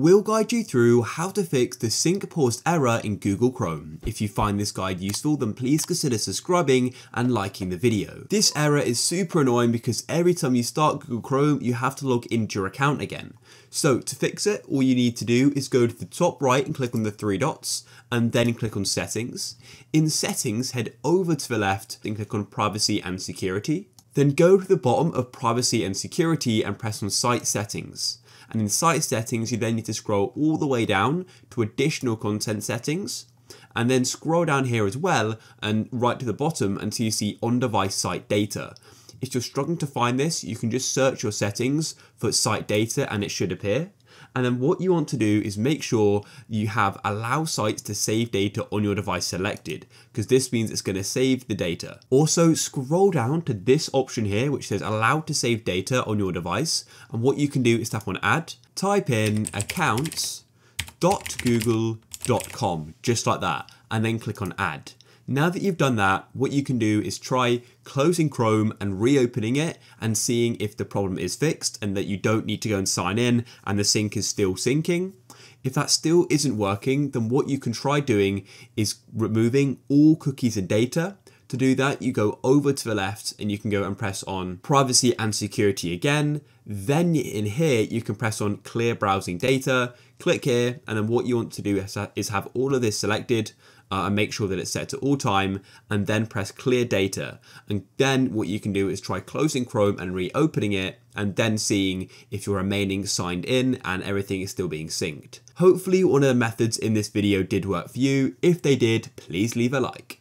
We'll guide you through how to fix the sync paused error in Google Chrome. If you find this guide useful, then please consider subscribing and liking the video. This error is super annoying because every time you start Google Chrome, you have to log into your account again. So to fix it, all you need to do is go to the top right and click on the three dots and then click on settings. In settings, head over to the left and click on privacy and security. Then go to the bottom of privacy and security and press on site settings and in site settings you then need to scroll all the way down to additional content settings and then scroll down here as well and right to the bottom until you see on device site data. If you're struggling to find this, you can just search your settings for site data and it should appear. And then what you want to do is make sure you have allow sites to save data on your device selected, because this means it's going to save the data. Also scroll down to this option here, which says allow to save data on your device. And what you can do is tap on add, type in accounts.google.com, just like that, and then click on add. Now that you've done that, what you can do is try closing Chrome and reopening it and seeing if the problem is fixed and that you don't need to go and sign in and the sync is still syncing. If that still isn't working, then what you can try doing is removing all cookies and data. To do that, you go over to the left and you can go and press on privacy and security again. Then in here, you can press on clear browsing data, click here, and then what you want to do is have all of this selected uh, and make sure that it's set to all time and then press clear data. And then what you can do is try closing Chrome and reopening it and then seeing if you're remaining signed in and everything is still being synced. Hopefully one of the methods in this video did work for you. If they did, please leave a like.